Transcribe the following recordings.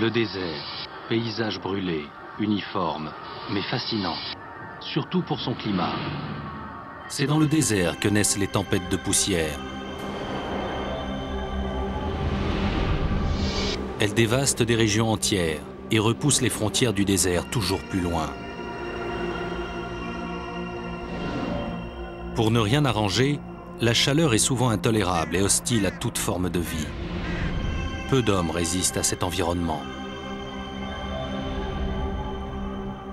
Le désert, paysage brûlé, uniforme, mais fascinant, surtout pour son climat. C'est dans le désert que naissent les tempêtes de poussière. Elles dévastent des régions entières et repoussent les frontières du désert toujours plus loin. Pour ne rien arranger, la chaleur est souvent intolérable et hostile à toute forme de vie. Peu d'hommes résistent à cet environnement.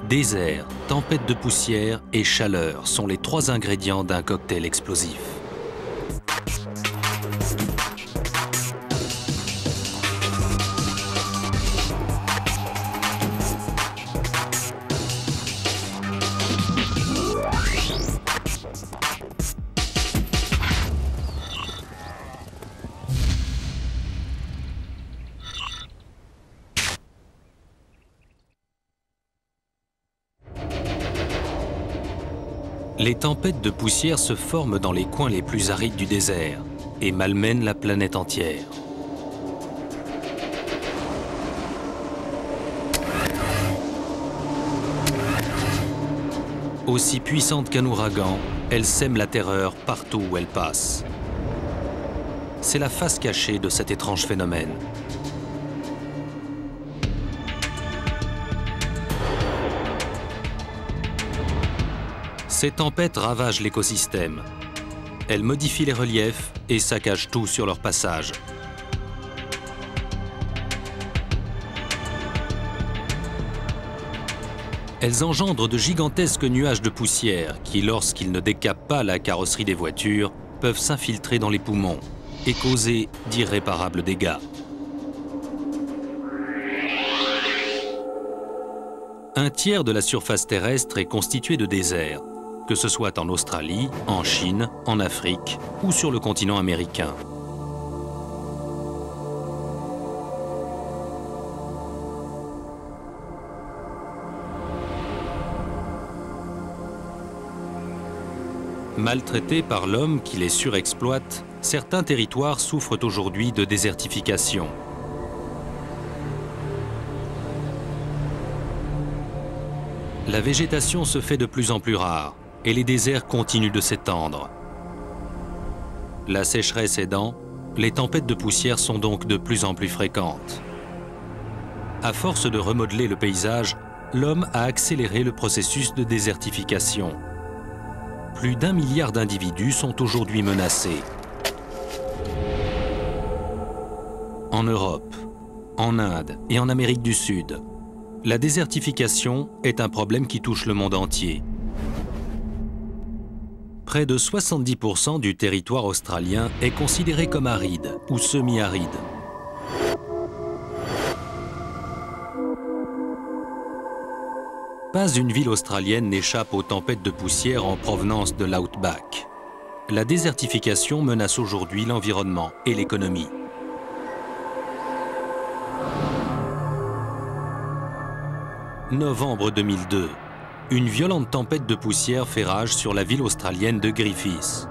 Désert, tempête de poussière et chaleur sont les trois ingrédients d'un cocktail explosif. Les tempêtes de poussière se forment dans les coins les plus arides du désert et malmènent la planète entière. Aussi puissante qu'un ouragan, elle sème la terreur partout où elle passe. C'est la face cachée de cet étrange phénomène. Ces tempêtes ravagent l'écosystème. Elles modifient les reliefs et saccagent tout sur leur passage. Elles engendrent de gigantesques nuages de poussière qui, lorsqu'ils ne décapent pas la carrosserie des voitures, peuvent s'infiltrer dans les poumons et causer d'irréparables dégâts. Un tiers de la surface terrestre est constitué de désert, que ce soit en Australie, en Chine, en Afrique ou sur le continent américain. Maltraités par l'homme qui les surexploite, certains territoires souffrent aujourd'hui de désertification. La végétation se fait de plus en plus rare et les déserts continuent de s'étendre. La sécheresse aidant, les tempêtes de poussière sont donc de plus en plus fréquentes. À force de remodeler le paysage, l'homme a accéléré le processus de désertification. Plus d'un milliard d'individus sont aujourd'hui menacés. En Europe, en Inde et en Amérique du Sud, la désertification est un problème qui touche le monde entier. Près de 70% du territoire australien est considéré comme aride ou semi-aride. Pas une ville australienne n'échappe aux tempêtes de poussière en provenance de l'outback. La désertification menace aujourd'hui l'environnement et l'économie. Novembre 2002. Une violente tempête de poussière fait rage sur la ville australienne de Griffiths.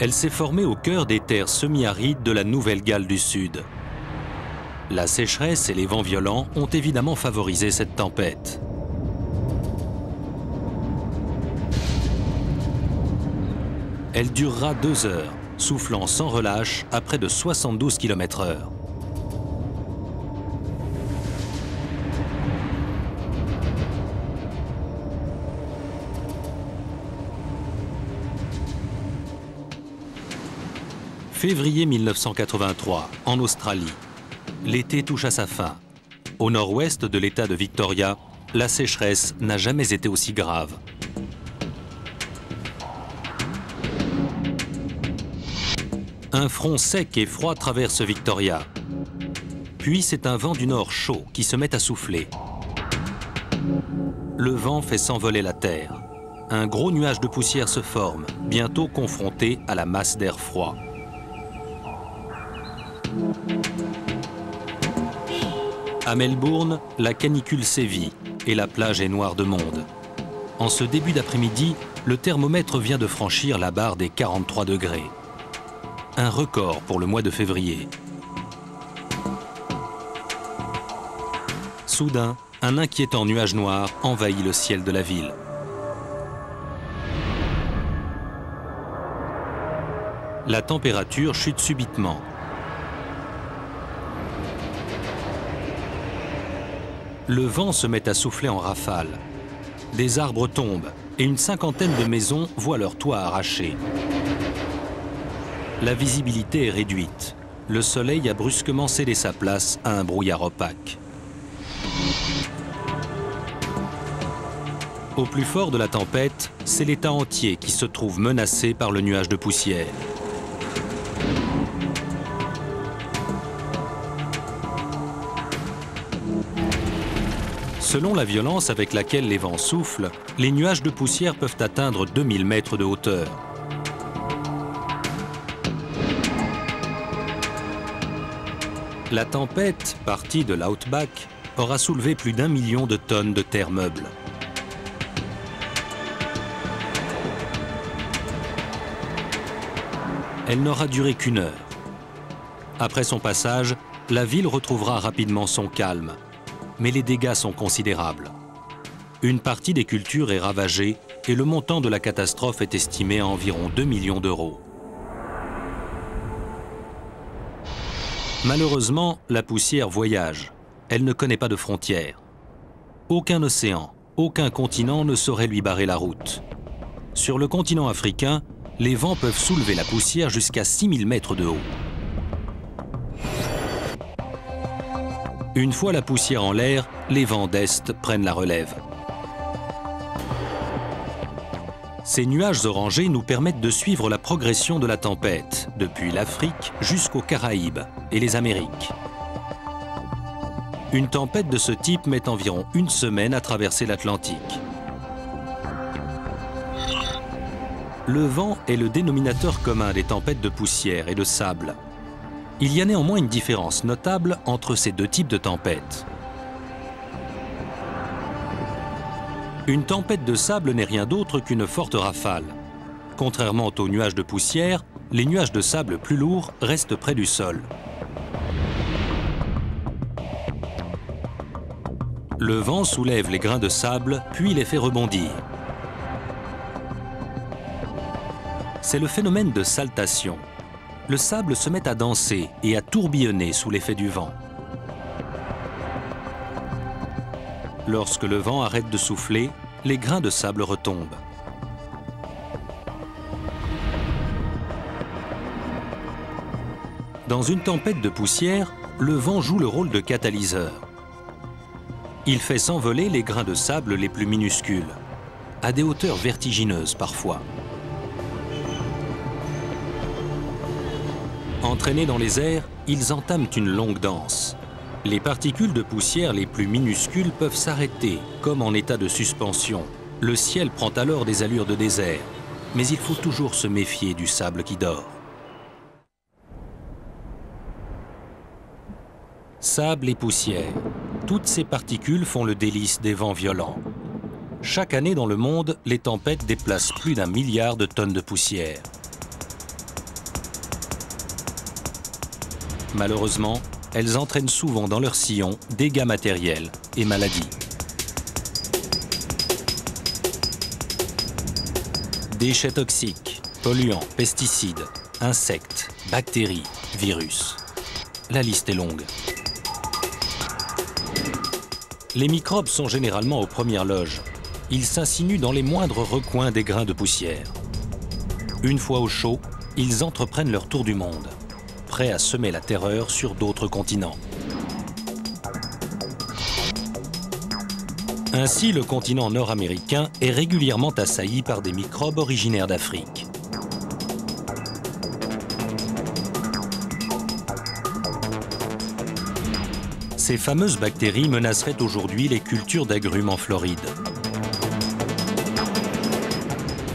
Elle s'est formée au cœur des terres semi-arides de la Nouvelle-Galles du Sud. La sécheresse et les vents violents ont évidemment favorisé cette tempête. Elle durera deux heures, soufflant sans relâche à près de 72 km/h. Février 1983, en Australie. L'été touche à sa fin. Au nord-ouest de l'État de Victoria, la sécheresse n'a jamais été aussi grave. Un front sec et froid traverse Victoria. Puis c'est un vent du nord chaud qui se met à souffler. Le vent fait s'envoler la terre. Un gros nuage de poussière se forme, bientôt confronté à la masse d'air froid. À Melbourne, la canicule sévit et la plage est noire de monde. En ce début d'après-midi, le thermomètre vient de franchir la barre des 43 degrés. Un record pour le mois de février. Soudain, un inquiétant nuage noir envahit le ciel de la ville. La température chute subitement Le vent se met à souffler en rafales. Des arbres tombent et une cinquantaine de maisons voient leur toit arraché. La visibilité est réduite. Le soleil a brusquement cédé sa place à un brouillard opaque. Au plus fort de la tempête, c'est l'État entier qui se trouve menacé par le nuage de poussière. Selon la violence avec laquelle les vents soufflent, les nuages de poussière peuvent atteindre 2000 mètres de hauteur. La tempête, partie de l'Outback, aura soulevé plus d'un million de tonnes de terre meuble. Elle n'aura duré qu'une heure. Après son passage, la ville retrouvera rapidement son calme, mais les dégâts sont considérables. Une partie des cultures est ravagée et le montant de la catastrophe est estimé à environ 2 millions d'euros. Malheureusement, la poussière voyage. Elle ne connaît pas de frontières. Aucun océan, aucun continent ne saurait lui barrer la route. Sur le continent africain, les vents peuvent soulever la poussière jusqu'à 6000 mètres de haut. Une fois la poussière en l'air, les vents d'Est prennent la relève. Ces nuages orangés nous permettent de suivre la progression de la tempête, depuis l'Afrique jusqu'aux Caraïbes et les Amériques. Une tempête de ce type met environ une semaine à traverser l'Atlantique. Le vent est le dénominateur commun des tempêtes de poussière et de sable. Il y a néanmoins une différence notable entre ces deux types de tempêtes. Une tempête de sable n'est rien d'autre qu'une forte rafale. Contrairement aux nuages de poussière, les nuages de sable plus lourds restent près du sol. Le vent soulève les grains de sable, puis les fait rebondir. C'est le phénomène de saltation le sable se met à danser et à tourbillonner sous l'effet du vent. Lorsque le vent arrête de souffler, les grains de sable retombent. Dans une tempête de poussière, le vent joue le rôle de catalyseur. Il fait s'envoler les grains de sable les plus minuscules, à des hauteurs vertigineuses parfois. Entraînés dans les airs, ils entament une longue danse. Les particules de poussière les plus minuscules peuvent s'arrêter, comme en état de suspension. Le ciel prend alors des allures de désert, mais il faut toujours se méfier du sable qui dort. Sable et poussière, toutes ces particules font le délice des vents violents. Chaque année dans le monde, les tempêtes déplacent plus d'un milliard de tonnes de poussière. Malheureusement, elles entraînent souvent dans leur sillon dégâts matériels et maladies. Déchets toxiques, polluants, pesticides, insectes, bactéries, virus. La liste est longue. Les microbes sont généralement aux premières loges. Ils s'insinuent dans les moindres recoins des grains de poussière. Une fois au chaud, ils entreprennent leur tour du monde à semer la terreur sur d'autres continents. Ainsi, le continent nord-américain est régulièrement assailli par des microbes originaires d'Afrique. Ces fameuses bactéries menaceraient aujourd'hui les cultures d'agrumes en Floride.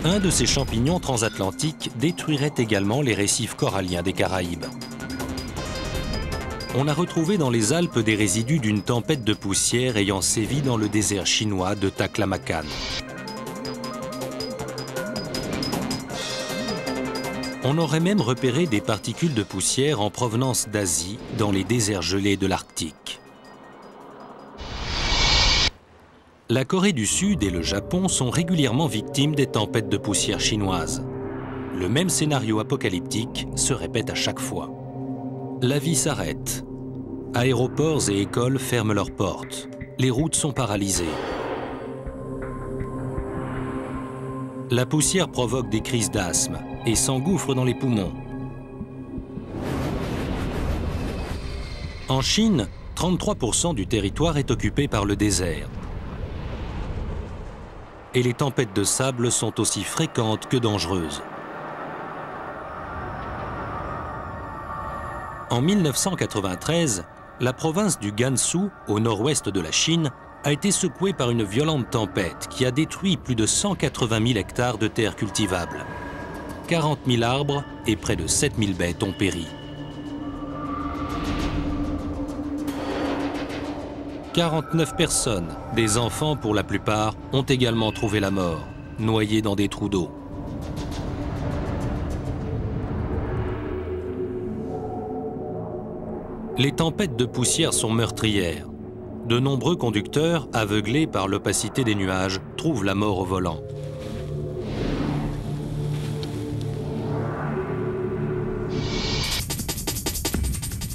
Un de ces champignons transatlantiques détruirait également les récifs coralliens des Caraïbes. On a retrouvé dans les Alpes des résidus d'une tempête de poussière ayant sévi dans le désert chinois de Taklamakan. On aurait même repéré des particules de poussière en provenance d'Asie dans les déserts gelés de l'Arctique. la Corée du Sud et le Japon sont régulièrement victimes des tempêtes de poussière chinoises. Le même scénario apocalyptique se répète à chaque fois. La vie s'arrête. Aéroports et écoles ferment leurs portes. Les routes sont paralysées. La poussière provoque des crises d'asthme et s'engouffre dans les poumons. En Chine, 33% du territoire est occupé par le désert et les tempêtes de sable sont aussi fréquentes que dangereuses. En 1993, la province du Gansu, au nord-ouest de la Chine, a été secouée par une violente tempête qui a détruit plus de 180 000 hectares de terres cultivables. 40 000 arbres et près de 7 000 bêtes ont péri. 49 personnes, des enfants pour la plupart, ont également trouvé la mort, noyés dans des trous d'eau. Les tempêtes de poussière sont meurtrières. De nombreux conducteurs, aveuglés par l'opacité des nuages, trouvent la mort au volant.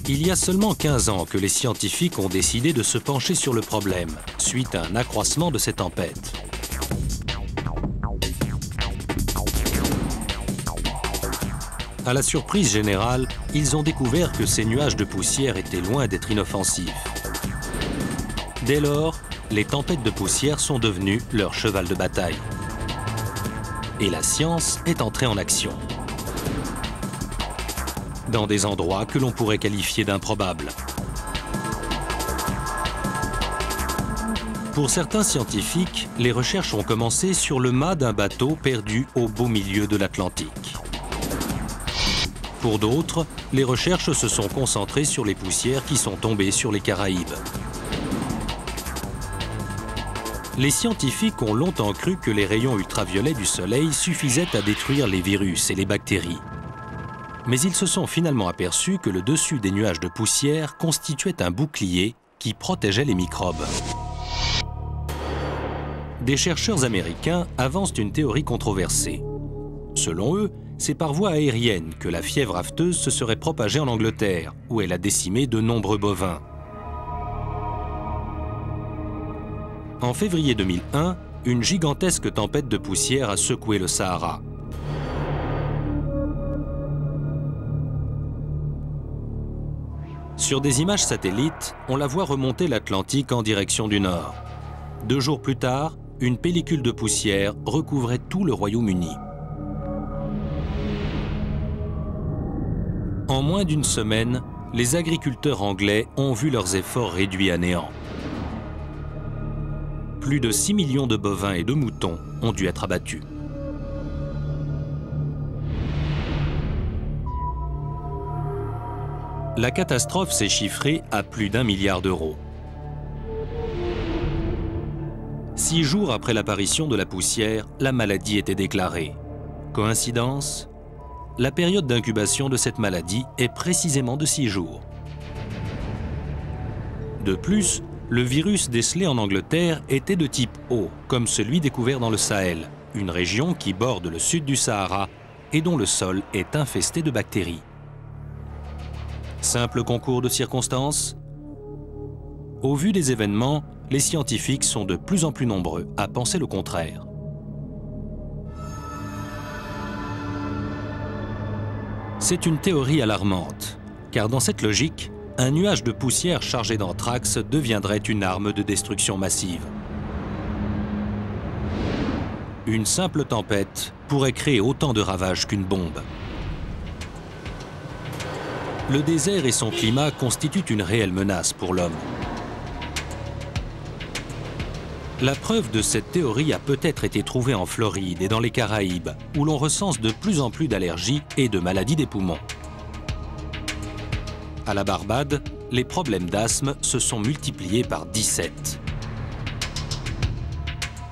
Il y a seulement 15 ans que les scientifiques ont décidé de se pencher sur le problème, suite à un accroissement de ces tempêtes. À la surprise générale, ils ont découvert que ces nuages de poussière étaient loin d'être inoffensifs. Dès lors, les tempêtes de poussière sont devenues leur cheval de bataille. Et la science est entrée en action dans des endroits que l'on pourrait qualifier d'improbables. Pour certains scientifiques, les recherches ont commencé sur le mât d'un bateau perdu au beau milieu de l'Atlantique. Pour d'autres, les recherches se sont concentrées sur les poussières qui sont tombées sur les Caraïbes. Les scientifiques ont longtemps cru que les rayons ultraviolets du Soleil suffisaient à détruire les virus et les bactéries mais ils se sont finalement aperçus que le dessus des nuages de poussière constituait un bouclier qui protégeait les microbes. Des chercheurs américains avancent une théorie controversée. Selon eux, c'est par voie aérienne que la fièvre afteuse se serait propagée en Angleterre, où elle a décimé de nombreux bovins. En février 2001, une gigantesque tempête de poussière a secoué le Sahara. Sur des images satellites, on la voit remonter l'Atlantique en direction du nord. Deux jours plus tard, une pellicule de poussière recouvrait tout le Royaume-Uni. En moins d'une semaine, les agriculteurs anglais ont vu leurs efforts réduits à néant. Plus de 6 millions de bovins et de moutons ont dû être abattus. la catastrophe s'est chiffrée à plus d'un milliard d'euros. Six jours après l'apparition de la poussière, la maladie était déclarée. Coïncidence? La période d'incubation de cette maladie est précisément de six jours. De plus, le virus décelé en Angleterre était de type O, comme celui découvert dans le Sahel, une région qui borde le sud du Sahara et dont le sol est infesté de bactéries. Simple concours de circonstances Au vu des événements, les scientifiques sont de plus en plus nombreux à penser le contraire. C'est une théorie alarmante, car dans cette logique, un nuage de poussière chargé d'anthrax deviendrait une arme de destruction massive. Une simple tempête pourrait créer autant de ravages qu'une bombe le désert et son climat constituent une réelle menace pour l'homme. La preuve de cette théorie a peut-être été trouvée en Floride et dans les Caraïbes, où l'on recense de plus en plus d'allergies et de maladies des poumons. À la Barbade, les problèmes d'asthme se sont multipliés par 17.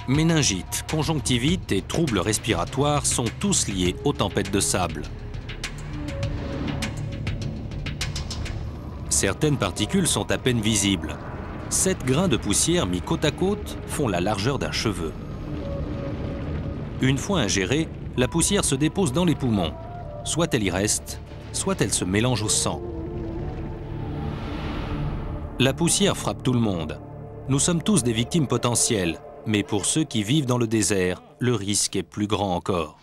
Méningite, conjonctivite et troubles respiratoires sont tous liés aux tempêtes de sable. Certaines particules sont à peine visibles, Sept grains de poussière mis côte à côte font la largeur d'un cheveu. Une fois ingérée, la poussière se dépose dans les poumons. Soit elle y reste, soit elle se mélange au sang. La poussière frappe tout le monde. Nous sommes tous des victimes potentielles, mais pour ceux qui vivent dans le désert, le risque est plus grand encore.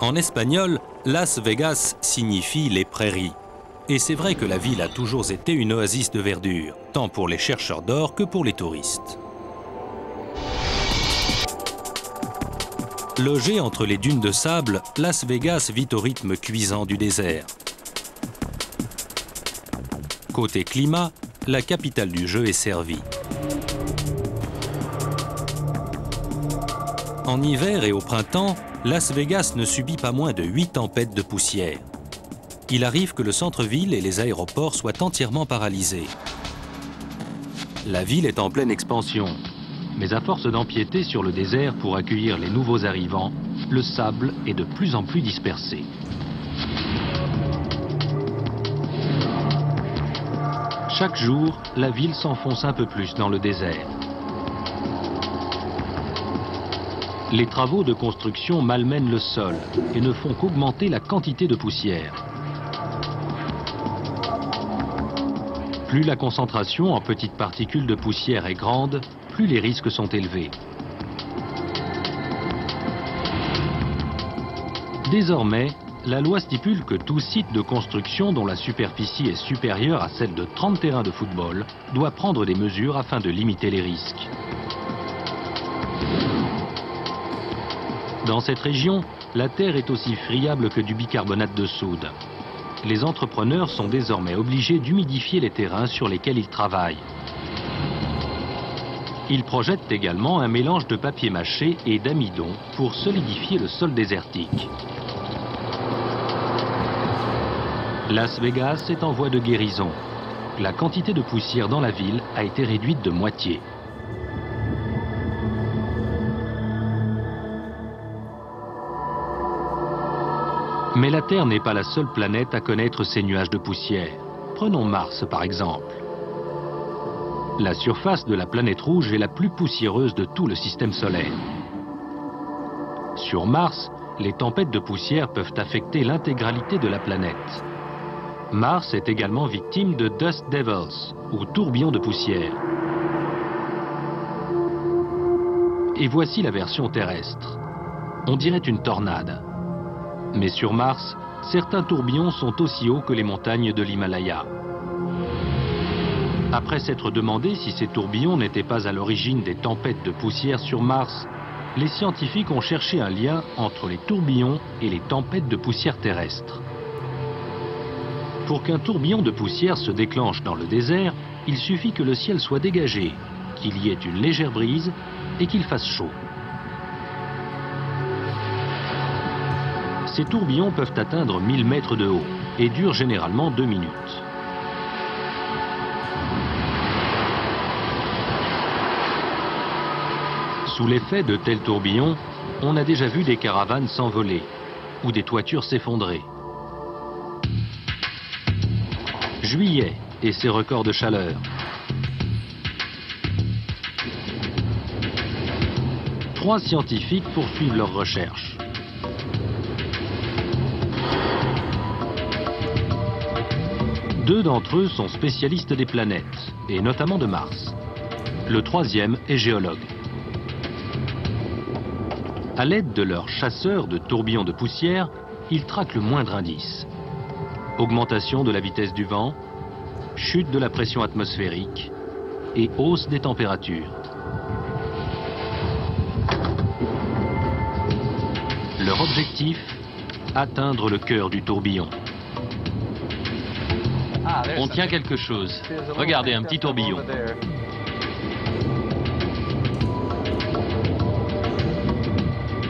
En espagnol, Las Vegas signifie les prairies. Et c'est vrai que la ville a toujours été une oasis de verdure, tant pour les chercheurs d'or que pour les touristes. Logé entre les dunes de sable, Las Vegas vit au rythme cuisant du désert. Côté climat, la capitale du jeu est servie. En hiver et au printemps, Las Vegas ne subit pas moins de 8 tempêtes de poussière. Il arrive que le centre-ville et les aéroports soient entièrement paralysés. La ville est en pleine expansion, mais à force d'empiéter sur le désert pour accueillir les nouveaux arrivants, le sable est de plus en plus dispersé. Chaque jour, la ville s'enfonce un peu plus dans le désert. Les travaux de construction malmènent le sol et ne font qu'augmenter la quantité de poussière. Plus la concentration en petites particules de poussière est grande, plus les risques sont élevés. Désormais, la loi stipule que tout site de construction dont la superficie est supérieure à celle de 30 terrains de football doit prendre des mesures afin de limiter les risques. Dans cette région, la terre est aussi friable que du bicarbonate de soude. Les entrepreneurs sont désormais obligés d'humidifier les terrains sur lesquels ils travaillent. Ils projettent également un mélange de papier mâché et d'amidon pour solidifier le sol désertique. Las Vegas est en voie de guérison. La quantité de poussière dans la ville a été réduite de moitié. Mais la Terre n'est pas la seule planète à connaître ces nuages de poussière. Prenons Mars par exemple. La surface de la planète rouge est la plus poussiéreuse de tout le système solaire. Sur Mars, les tempêtes de poussière peuvent affecter l'intégralité de la planète. Mars est également victime de Dust Devils, ou tourbillons de poussière. Et voici la version terrestre. On dirait une tornade. Mais sur Mars, certains tourbillons sont aussi hauts que les montagnes de l'Himalaya. Après s'être demandé si ces tourbillons n'étaient pas à l'origine des tempêtes de poussière sur Mars, les scientifiques ont cherché un lien entre les tourbillons et les tempêtes de poussière terrestre. Pour qu'un tourbillon de poussière se déclenche dans le désert, il suffit que le ciel soit dégagé, qu'il y ait une légère brise et qu'il fasse chaud. Ces tourbillons peuvent atteindre 1000 mètres de haut et durent généralement deux minutes. Sous l'effet de tels tourbillons, on a déjà vu des caravanes s'envoler ou des toitures s'effondrer. Juillet et ses records de chaleur. Trois scientifiques poursuivent leurs recherches. Deux d'entre eux sont spécialistes des planètes, et notamment de Mars. Le troisième est géologue. À l'aide de leurs chasseurs de tourbillons de poussière, ils traquent le moindre indice. Augmentation de la vitesse du vent, chute de la pression atmosphérique et hausse des températures. Leur objectif Atteindre le cœur du tourbillon. On tient quelque chose. Regardez, un petit tourbillon.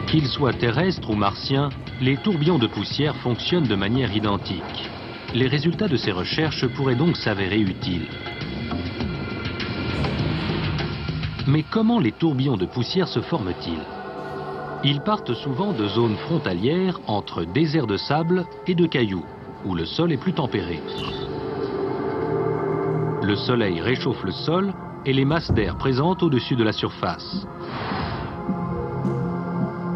Qu'ils soient terrestres ou martiens, les tourbillons de poussière fonctionnent de manière identique. Les résultats de ces recherches pourraient donc s'avérer utiles. Mais comment les tourbillons de poussière se forment-ils? Ils partent souvent de zones frontalières entre déserts de sable et de cailloux, où le sol est plus tempéré. Le soleil réchauffe le sol et les masses d'air présentes au-dessus de la surface.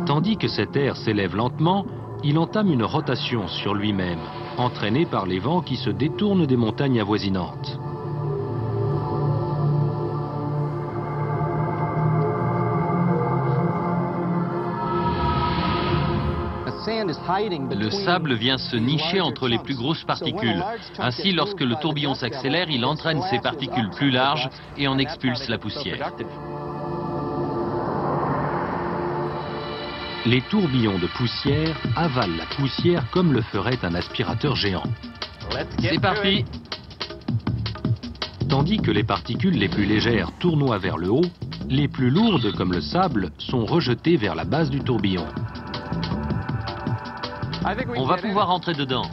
Tandis que cet air s'élève lentement, il entame une rotation sur lui-même, entraîné par les vents qui se détournent des montagnes avoisinantes. Le sable vient se nicher entre les plus grosses particules. Ainsi, lorsque le tourbillon s'accélère, il entraîne ces particules plus larges et en expulse la poussière. Les tourbillons de poussière avalent la poussière comme le ferait un aspirateur géant. C'est parti Tandis que les particules les plus légères tournoient vers le haut, les plus lourdes, comme le sable, sont rejetées vers la base du tourbillon. On va pouvoir entrer dedans.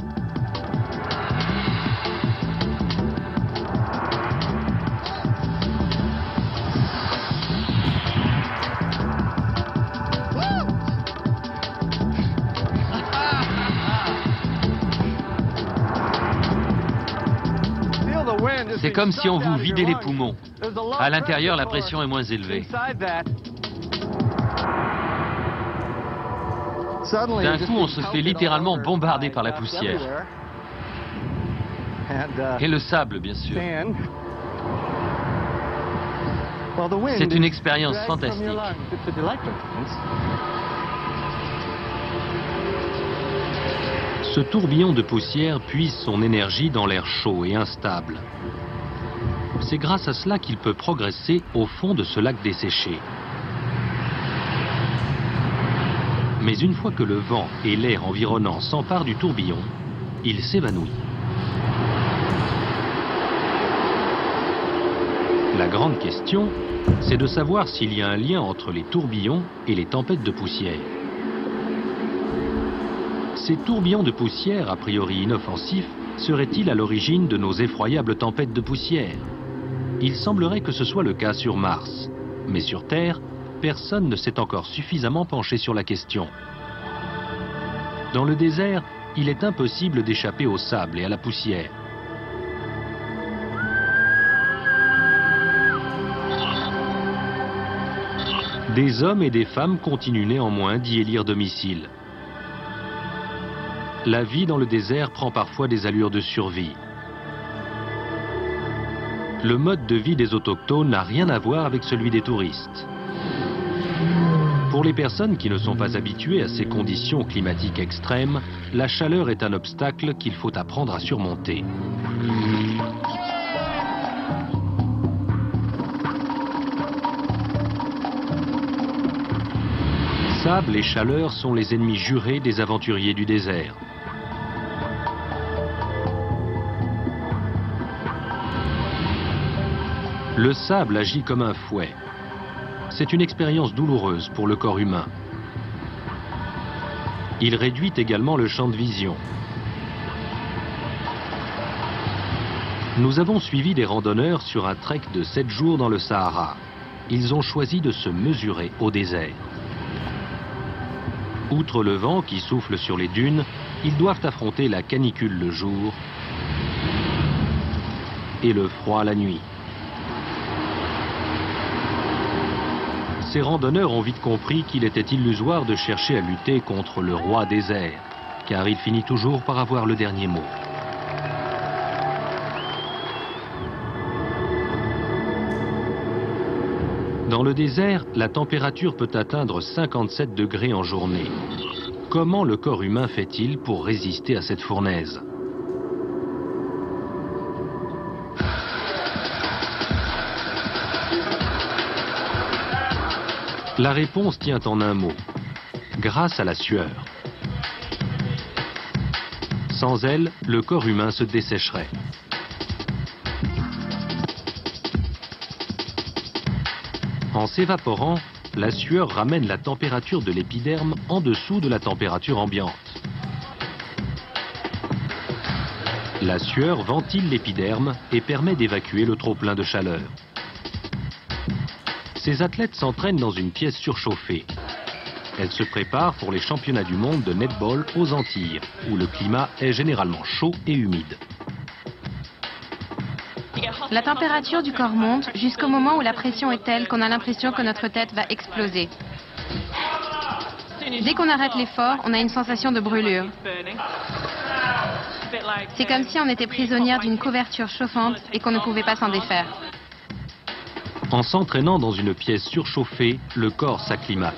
C'est comme si on vous vidait les poumons. À l'intérieur, la pression est moins élevée. D'un coup, on se fait littéralement bombarder par la poussière. Et le sable, bien sûr. C'est une expérience fantastique. Ce tourbillon de poussière puise son énergie dans l'air chaud et instable. C'est grâce à cela qu'il peut progresser au fond de ce lac desséché. Mais une fois que le vent et l'air environnant s'emparent du tourbillon, il s'évanouit. La grande question, c'est de savoir s'il y a un lien entre les tourbillons et les tempêtes de poussière. Ces tourbillons de poussière, a priori inoffensifs, seraient-ils à l'origine de nos effroyables tempêtes de poussière? Il semblerait que ce soit le cas sur Mars. Mais sur Terre, personne ne s'est encore suffisamment penché sur la question. Dans le désert, il est impossible d'échapper au sable et à la poussière. Des hommes et des femmes continuent néanmoins d'y élire domicile. La vie dans le désert prend parfois des allures de survie. Le mode de vie des autochtones n'a rien à voir avec celui des touristes. Pour les personnes qui ne sont pas habituées à ces conditions climatiques extrêmes, la chaleur est un obstacle qu'il faut apprendre à surmonter. Sable et chaleur sont les ennemis jurés des aventuriers du désert. Le sable agit comme un fouet c'est une expérience douloureuse pour le corps humain. Il réduit également le champ de vision. Nous avons suivi des randonneurs sur un trek de 7 jours dans le Sahara. Ils ont choisi de se mesurer au désert. Outre le vent qui souffle sur les dunes, ils doivent affronter la canicule le jour et le froid la nuit. Ces randonneurs ont vite compris qu'il était illusoire de chercher à lutter contre le roi désert, car il finit toujours par avoir le dernier mot. Dans le désert, la température peut atteindre 57 degrés en journée. Comment le corps humain fait-il pour résister à cette fournaise? La réponse tient en un mot, grâce à la sueur. Sans elle, le corps humain se dessécherait. En s'évaporant, la sueur ramène la température de l'épiderme en dessous de la température ambiante. La sueur ventile l'épiderme et permet d'évacuer le trop-plein de chaleur. Ces athlètes s'entraînent dans une pièce surchauffée. Elles se préparent pour les championnats du monde de netball aux Antilles, où le climat est généralement chaud et humide. La température du corps monte jusqu'au moment où la pression est telle qu'on a l'impression que notre tête va exploser. Dès qu'on arrête l'effort, on a une sensation de brûlure. C'est comme si on était prisonnière d'une couverture chauffante et qu'on ne pouvait pas s'en défaire. En s'entraînant dans une pièce surchauffée, le corps s'acclimate.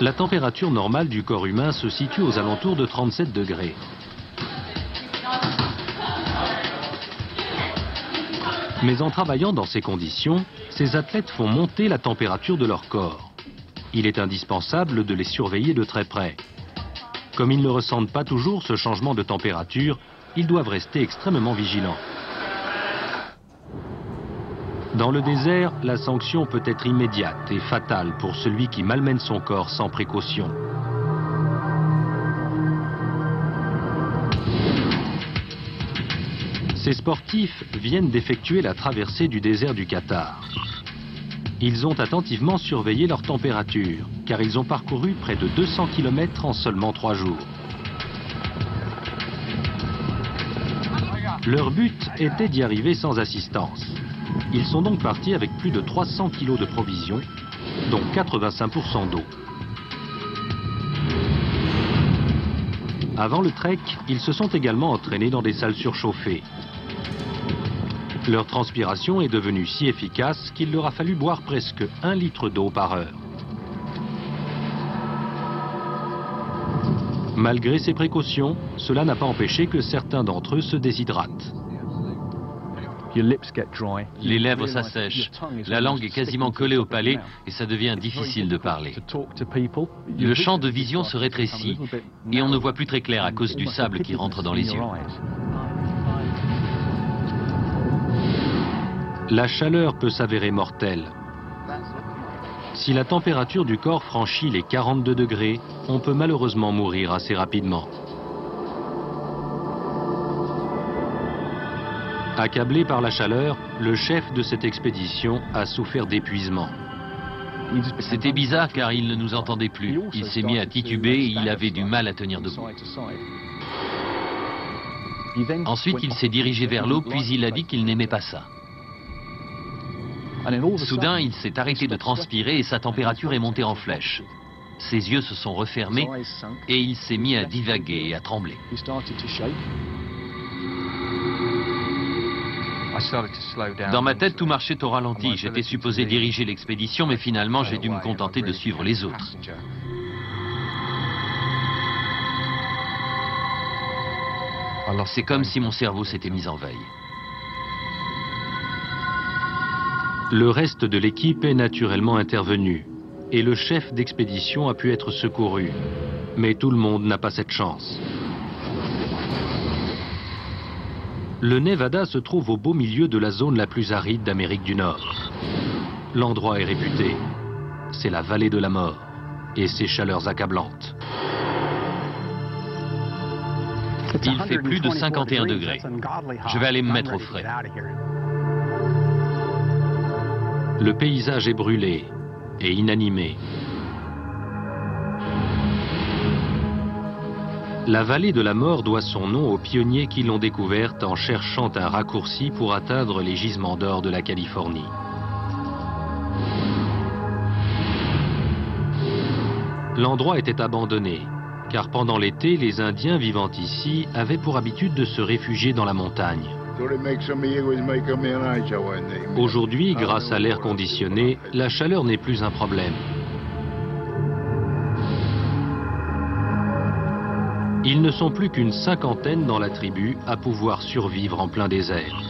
La température normale du corps humain se situe aux alentours de 37 degrés. Mais en travaillant dans ces conditions, ces athlètes font monter la température de leur corps. Il est indispensable de les surveiller de très près. Comme ils ne ressentent pas toujours ce changement de température, ils doivent rester extrêmement vigilants. Dans le désert, la sanction peut être immédiate et fatale pour celui qui malmène son corps sans précaution. Ces sportifs viennent d'effectuer la traversée du désert du Qatar. Ils ont attentivement surveillé leur température, car ils ont parcouru près de 200 km en seulement trois jours. Leur but était d'y arriver sans assistance. Ils sont donc partis avec plus de 300 kg de provisions, dont 85% d'eau. Avant le trek, ils se sont également entraînés dans des salles surchauffées. Leur transpiration est devenue si efficace qu'il leur a fallu boire presque un litre d'eau par heure. Malgré ces précautions, cela n'a pas empêché que certains d'entre eux se déshydratent. Les lèvres s'assèchent, la langue est quasiment collée au palais et ça devient difficile de parler. Le champ de vision se rétrécit et on ne voit plus très clair à cause du sable qui rentre dans les yeux. La chaleur peut s'avérer mortelle. Si la température du corps franchit les 42 degrés, on peut malheureusement mourir assez rapidement. Accablé par la chaleur, le chef de cette expédition a souffert d'épuisement. C'était bizarre car il ne nous entendait plus. Il s'est mis à tituber et il avait du mal à tenir debout. Ensuite, il s'est dirigé vers l'eau, puis il a dit qu'il n'aimait pas ça. Soudain, il s'est arrêté de transpirer et sa température est montée en flèche. Ses yeux se sont refermés et il s'est mis à divaguer et à trembler. Dans ma tête, tout marchait au ralenti. J'étais supposé diriger l'expédition, mais finalement, j'ai dû me contenter de suivre les autres. C'est comme si mon cerveau s'était mis en veille. Le reste de l'équipe est naturellement intervenu et le chef d'expédition a pu être secouru. Mais tout le monde n'a pas cette chance. Le Nevada se trouve au beau milieu de la zone la plus aride d'Amérique du Nord. L'endroit est réputé. C'est la vallée de la mort et ses chaleurs accablantes. Il fait plus de 51 degrés. Je vais aller me mettre au frais. Le paysage est brûlé et inanimé. La vallée de la mort doit son nom aux pionniers qui l'ont découverte en cherchant un raccourci pour atteindre les gisements d'or de la Californie. L'endroit était abandonné, car pendant l'été, les Indiens vivant ici avaient pour habitude de se réfugier dans la montagne. Aujourd'hui, grâce à l'air conditionné, la chaleur n'est plus un problème. Ils ne sont plus qu'une cinquantaine dans la tribu à pouvoir survivre en plein désert.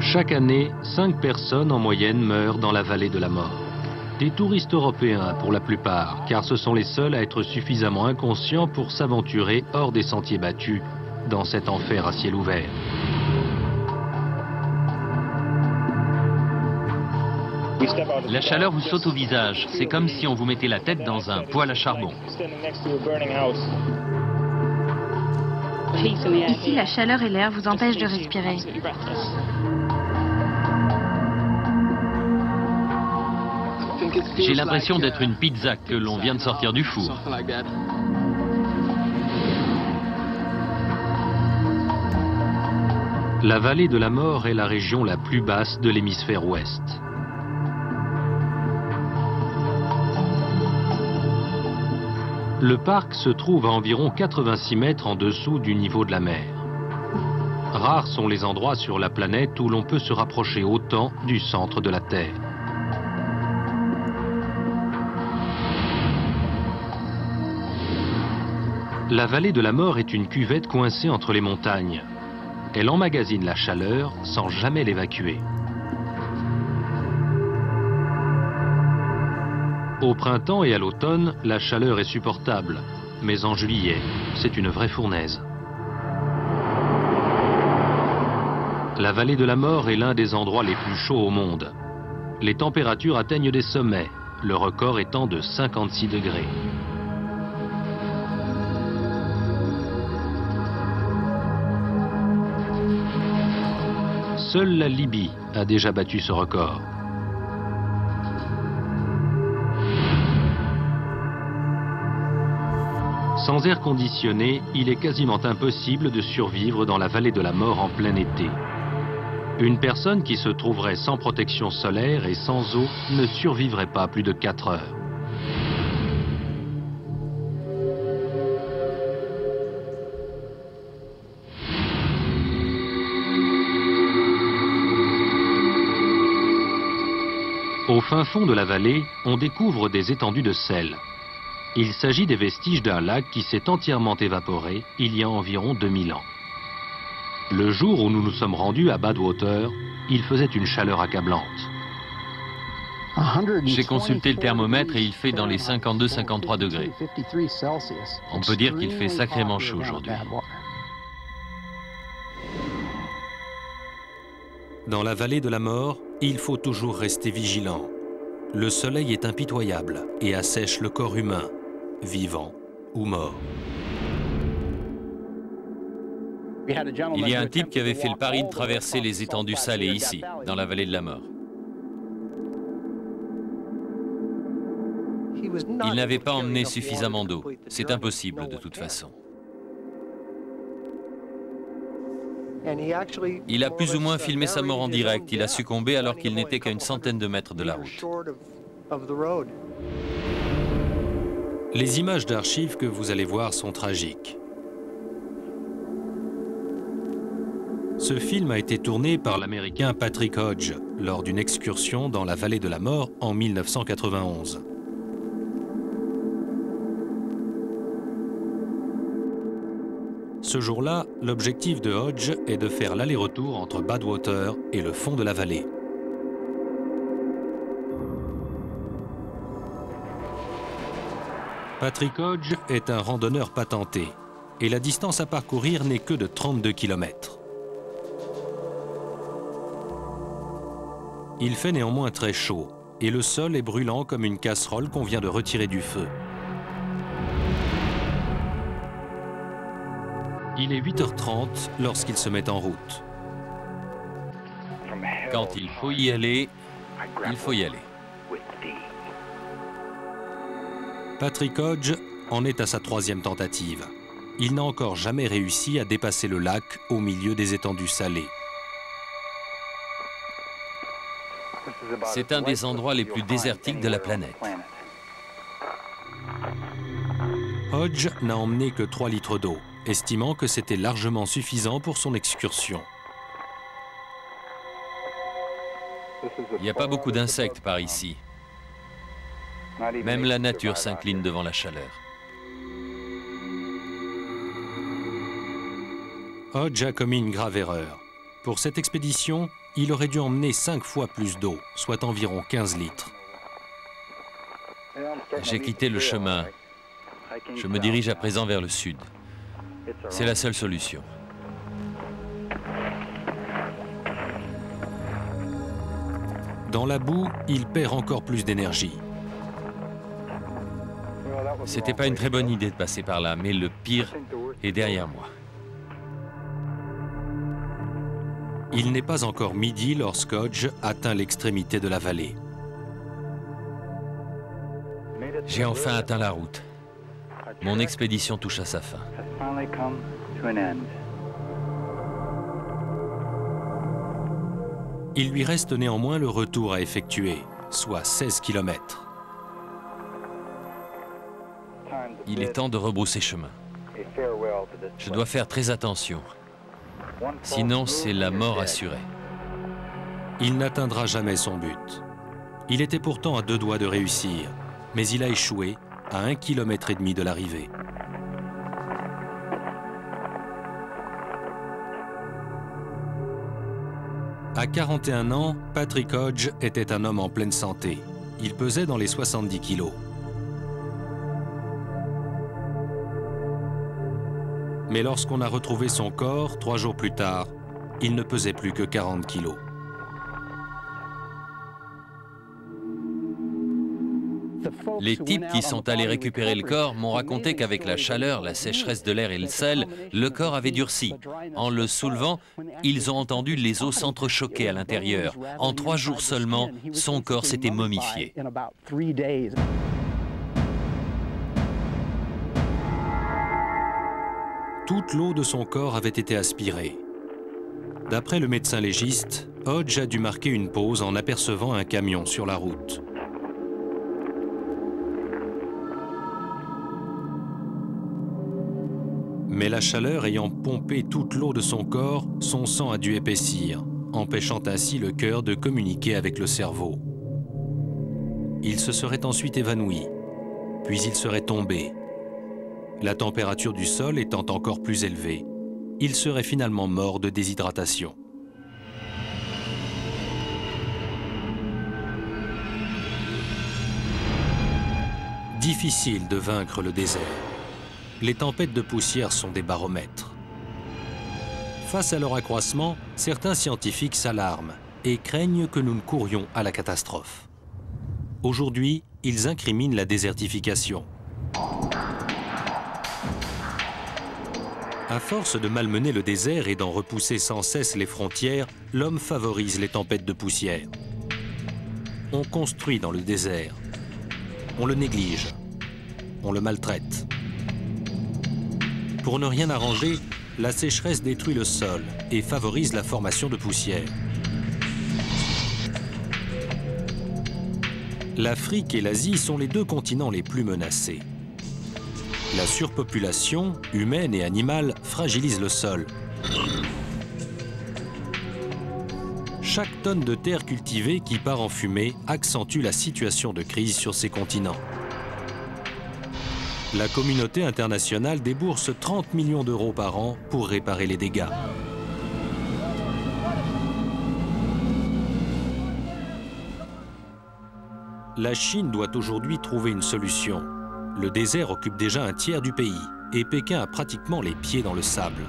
Chaque année, cinq personnes en moyenne meurent dans la vallée de la mort. Des touristes européens pour la plupart, car ce sont les seuls à être suffisamment inconscients pour s'aventurer hors des sentiers battus dans cet enfer à ciel ouvert. La chaleur vous saute au visage. C'est comme si on vous mettait la tête dans un poêle à charbon. Ici, la chaleur et l'air vous empêchent de respirer. J'ai l'impression d'être une pizza que l'on vient de sortir du four. La vallée de la mort est la région la plus basse de l'hémisphère ouest. Le parc se trouve à environ 86 mètres en dessous du niveau de la mer. Rares sont les endroits sur la planète où l'on peut se rapprocher autant du centre de la Terre. La vallée de la mort est une cuvette coincée entre les montagnes. Elle emmagasine la chaleur sans jamais l'évacuer. Au printemps et à l'automne, la chaleur est supportable, mais en juillet, c'est une vraie fournaise. La vallée de la mort est l'un des endroits les plus chauds au monde. Les températures atteignent des sommets, le record étant de 56 degrés. Seule la Libye a déjà battu ce record. Sans air conditionné, il est quasiment impossible de survivre dans la vallée de la mort en plein été. Une personne qui se trouverait sans protection solaire et sans eau ne survivrait pas plus de 4 heures. Au fin fond de la vallée, on découvre des étendues de sel. Il s'agit des vestiges d'un lac qui s'est entièrement évaporé il y a environ 2000 ans. Le jour où nous nous sommes rendus à Badwater, il faisait une chaleur accablante. J'ai consulté le thermomètre et il fait dans les 52-53 degrés. On peut dire qu'il fait sacrément chaud aujourd'hui. Dans la vallée de la mort, il faut toujours rester vigilant. Le soleil est impitoyable et assèche le corps humain, vivant ou mort. Il y a un type qui avait fait le pari de traverser les étendues salées ici, dans la vallée de la mort. Il n'avait pas emmené suffisamment d'eau. C'est impossible de toute façon. Il a plus ou moins filmé sa mort en direct. Il a succombé alors qu'il n'était qu'à une centaine de mètres de la route. Les images d'archives que vous allez voir sont tragiques. Ce film a été tourné par l'Américain Patrick Hodge lors d'une excursion dans la vallée de la mort en 1991. Ce jour-là, l'objectif de Hodge est de faire l'aller-retour entre Badwater et le fond de la vallée. Patrick Hodge est un randonneur patenté et la distance à parcourir n'est que de 32 km. Il fait néanmoins très chaud et le sol est brûlant comme une casserole qu'on vient de retirer du feu. Il est 8h30 lorsqu'il se met en route. Quand il faut y aller, il faut y aller. Patrick Hodge en est à sa troisième tentative. Il n'a encore jamais réussi à dépasser le lac au milieu des étendues salées. C'est un des endroits les plus désertiques de la planète. Hodge n'a emmené que 3 litres d'eau estimant que c'était largement suffisant pour son excursion. Il n'y a pas beaucoup d'insectes par ici. Même la nature s'incline devant la chaleur. Hodge a commis une grave erreur. Pour cette expédition, il aurait dû emmener 5 fois plus d'eau, soit environ 15 litres. J'ai quitté le chemin. Je me dirige à présent vers le sud. C'est la seule solution. Dans la boue, il perd encore plus d'énergie. C'était pas une très bonne idée de passer par là, mais le pire est derrière moi. Il n'est pas encore midi lorsqu'Hodge atteint l'extrémité de la vallée. J'ai enfin atteint la route. Mon expédition touche à sa fin. Il lui reste néanmoins le retour à effectuer, soit 16 km. Il est temps de rebrousser chemin. Je dois faire très attention. Sinon, c'est la mort assurée. Il n'atteindra jamais son but. Il était pourtant à deux doigts de réussir, mais il a échoué à un kilomètre et demi de l'arrivée. À 41 ans, Patrick Hodge était un homme en pleine santé. Il pesait dans les 70 kilos. Mais lorsqu'on a retrouvé son corps, trois jours plus tard, il ne pesait plus que 40 kilos. Les types qui sont allés récupérer le corps m'ont raconté qu'avec la chaleur, la sécheresse de l'air et le sel, le corps avait durci. En le soulevant, ils ont entendu les os s'entrechoquer à l'intérieur. En trois jours seulement, son corps s'était momifié. Toute l'eau de son corps avait été aspirée. D'après le médecin légiste, Hodge a dû marquer une pause en apercevant un camion sur la route. Mais la chaleur ayant pompé toute l'eau de son corps, son sang a dû épaissir, empêchant ainsi le cœur de communiquer avec le cerveau. Il se serait ensuite évanoui, puis il serait tombé. La température du sol étant encore plus élevée, il serait finalement mort de déshydratation. Difficile de vaincre le désert les tempêtes de poussière sont des baromètres. Face à leur accroissement, certains scientifiques s'alarment et craignent que nous ne courions à la catastrophe. Aujourd'hui, ils incriminent la désertification. À force de malmener le désert et d'en repousser sans cesse les frontières, l'homme favorise les tempêtes de poussière. On construit dans le désert. On le néglige. On le maltraite. Pour ne rien arranger, la sécheresse détruit le sol et favorise la formation de poussière. L'Afrique et l'Asie sont les deux continents les plus menacés. La surpopulation, humaine et animale, fragilise le sol. Chaque tonne de terre cultivée qui part en fumée accentue la situation de crise sur ces continents la communauté internationale débourse 30 millions d'euros par an pour réparer les dégâts. La Chine doit aujourd'hui trouver une solution. Le désert occupe déjà un tiers du pays et Pékin a pratiquement les pieds dans le sable.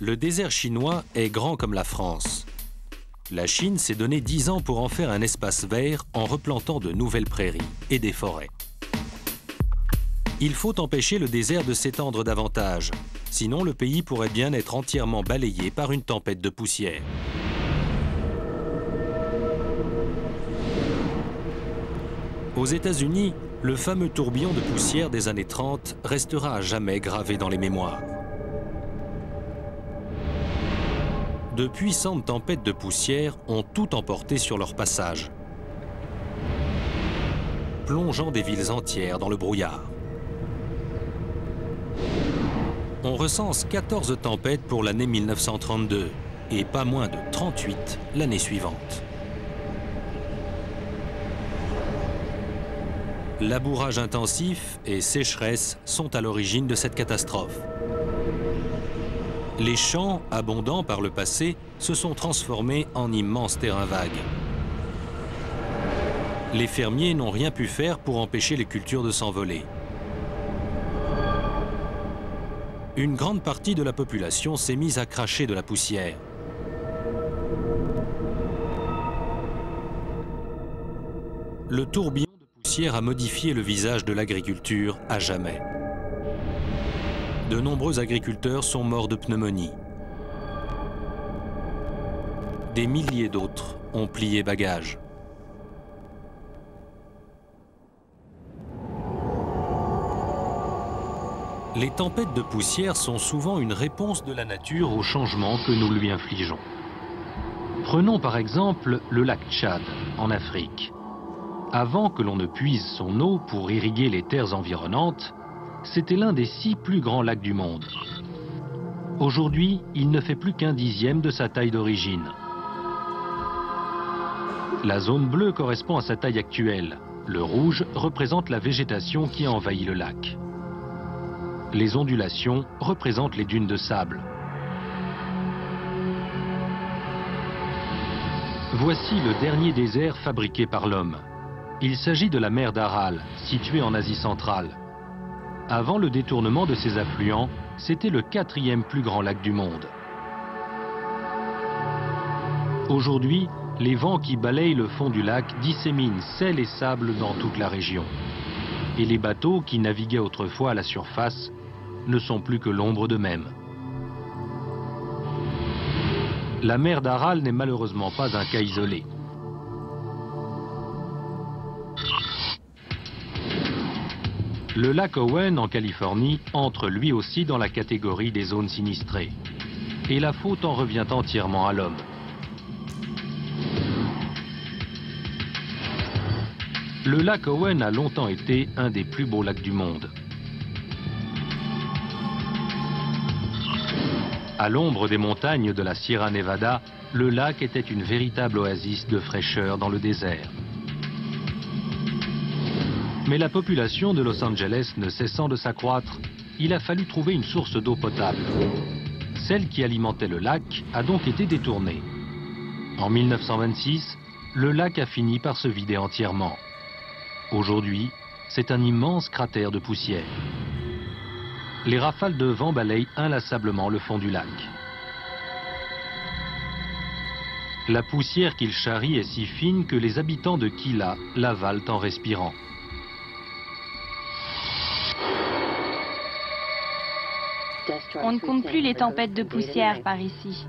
Le désert chinois est grand comme la France. La Chine s'est donné 10 ans pour en faire un espace vert en replantant de nouvelles prairies et des forêts. Il faut empêcher le désert de s'étendre davantage, sinon le pays pourrait bien être entièrement balayé par une tempête de poussière. Aux États-Unis, le fameux tourbillon de poussière des années 30 restera à jamais gravé dans les mémoires. de puissantes tempêtes de poussière ont tout emporté sur leur passage, plongeant des villes entières dans le brouillard. On recense 14 tempêtes pour l'année 1932 et pas moins de 38 l'année suivante. Labourage intensif et sécheresse sont à l'origine de cette catastrophe les champs, abondants par le passé, se sont transformés en immenses terrains vagues. Les fermiers n'ont rien pu faire pour empêcher les cultures de s'envoler. Une grande partie de la population s'est mise à cracher de la poussière. Le tourbillon a modifié le visage de l'agriculture à jamais de nombreux agriculteurs sont morts de pneumonie. des milliers d'autres ont plié bagage. Les tempêtes de poussière sont souvent une réponse de la nature aux changements que nous lui infligeons. Prenons par exemple le lac Tchad, en Afrique. Avant que l'on ne puise son eau pour irriguer les terres environnantes, c'était l'un des six plus grands lacs du monde. Aujourd'hui, il ne fait plus qu'un dixième de sa taille d'origine. La zone bleue correspond à sa taille actuelle. Le rouge représente la végétation qui a envahi le lac. Les ondulations représentent les dunes de sable. Voici le dernier désert fabriqué par l'homme. Il s'agit de la mer d'Aral, située en Asie centrale. Avant le détournement de ses affluents, c'était le quatrième plus grand lac du monde. Aujourd'hui, les vents qui balayent le fond du lac disséminent sel et sable dans toute la région. Et les bateaux qui naviguaient autrefois à la surface ne sont plus que l'ombre d'eux-mêmes. La mer d'Aral n'est malheureusement pas un cas isolé. Le lac Owen en Californie entre lui aussi dans la catégorie des zones sinistrées. Et la faute en revient entièrement à l'homme. Le lac Owen a longtemps été un des plus beaux lacs du monde. À l'ombre des montagnes de la Sierra Nevada, le lac était une véritable oasis de fraîcheur dans le désert. Mais la population de Los Angeles ne cessant de s'accroître, il a fallu trouver une source d'eau potable. Celle qui alimentait le lac a donc été détournée. En 1926, le lac a fini par se vider entièrement. Aujourd'hui, c'est un immense cratère de poussière. Les rafales de vent balayent inlassablement le fond du lac. La poussière qu'il charrie est si fine que les habitants de Kila l'avalent en respirant. On ne compte plus les tempêtes de poussière par ici.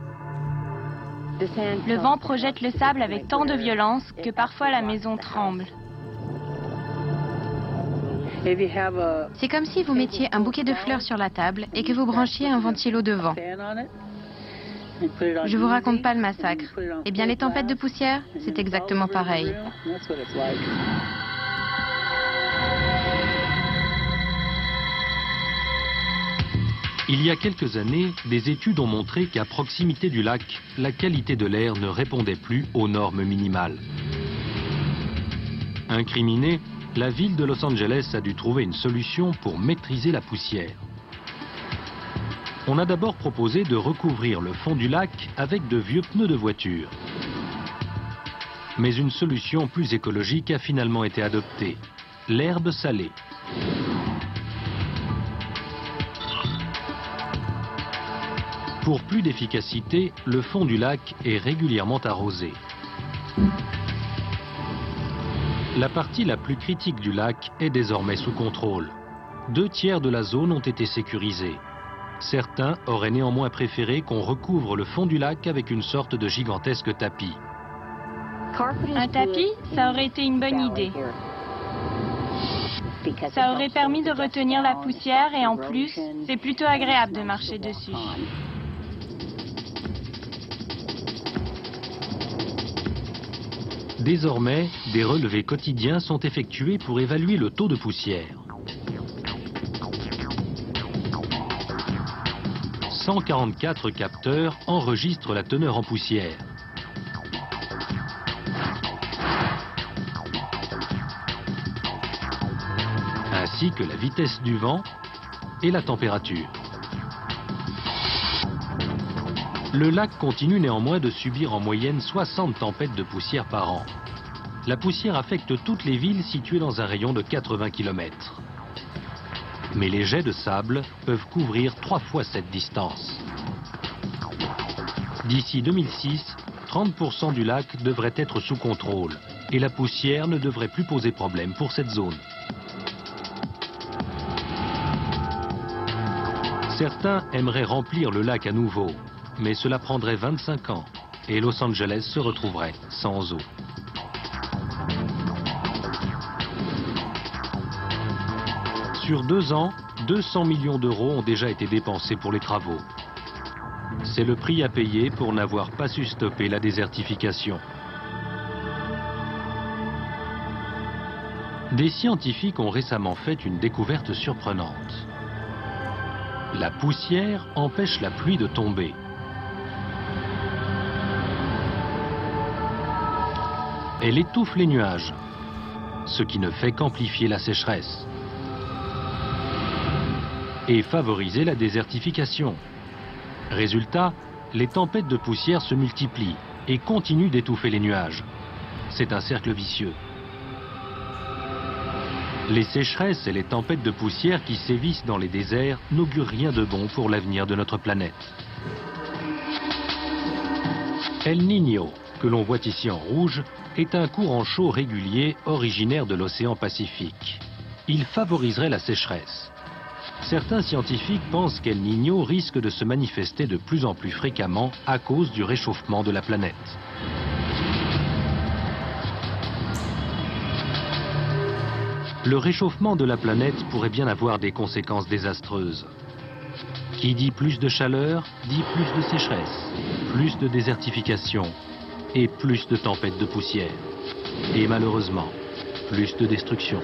Le vent projette le sable avec tant de violence que parfois la maison tremble. C'est comme si vous mettiez un bouquet de fleurs sur la table et que vous branchiez un ventilo devant. Je vous raconte pas le massacre. Eh bien, les tempêtes de poussière, c'est exactement pareil. Il y a quelques années, des études ont montré qu'à proximité du lac, la qualité de l'air ne répondait plus aux normes minimales. Incriminée, la ville de Los Angeles a dû trouver une solution pour maîtriser la poussière. On a d'abord proposé de recouvrir le fond du lac avec de vieux pneus de voiture. Mais une solution plus écologique a finalement été adoptée, l'herbe salée. Pour plus d'efficacité, le fond du lac est régulièrement arrosé. La partie la plus critique du lac est désormais sous contrôle. Deux tiers de la zone ont été sécurisés. Certains auraient néanmoins préféré qu'on recouvre le fond du lac avec une sorte de gigantesque tapis. Un tapis, ça aurait été une bonne idée. Ça aurait permis de retenir la poussière et en plus, c'est plutôt agréable de marcher dessus. Désormais, des relevés quotidiens sont effectués pour évaluer le taux de poussière. 144 capteurs enregistrent la teneur en poussière. ainsi que la vitesse du vent et la température. Le lac continue néanmoins de subir en moyenne 60 tempêtes de poussière par an. La poussière affecte toutes les villes situées dans un rayon de 80 km. Mais les jets de sable peuvent couvrir trois fois cette distance. D'ici 2006, 30% du lac devrait être sous contrôle et la poussière ne devrait plus poser problème pour cette zone. Certains aimeraient remplir le lac à nouveau, mais cela prendrait 25 ans. et Los Angeles se retrouverait sans eau. Sur deux ans, 200 millions d'euros ont déjà été dépensés pour les travaux. C'est le prix à payer pour n'avoir pas su stopper la désertification. Des scientifiques ont récemment fait une découverte surprenante. La poussière empêche la pluie de tomber. Elle étouffe les nuages, ce qui ne fait qu'amplifier la sécheresse et favoriser la désertification. Résultat, les tempêtes de poussière se multiplient et continuent d'étouffer les nuages. C'est un cercle vicieux. Les sécheresses et les tempêtes de poussière qui sévissent dans les déserts n'augurent rien de bon pour l'avenir de notre planète. El Niño, que l'on voit ici en rouge, est un courant chaud régulier originaire de l'océan Pacifique. Il favoriserait la sécheresse. Certains scientifiques pensent qu'El Niño risque de se manifester de plus en plus fréquemment à cause du réchauffement de la planète. Le réchauffement de la planète pourrait bien avoir des conséquences désastreuses. Qui dit plus de chaleur, dit plus de sécheresse, plus de désertification et plus de tempêtes de poussière. Et malheureusement, plus de destruction.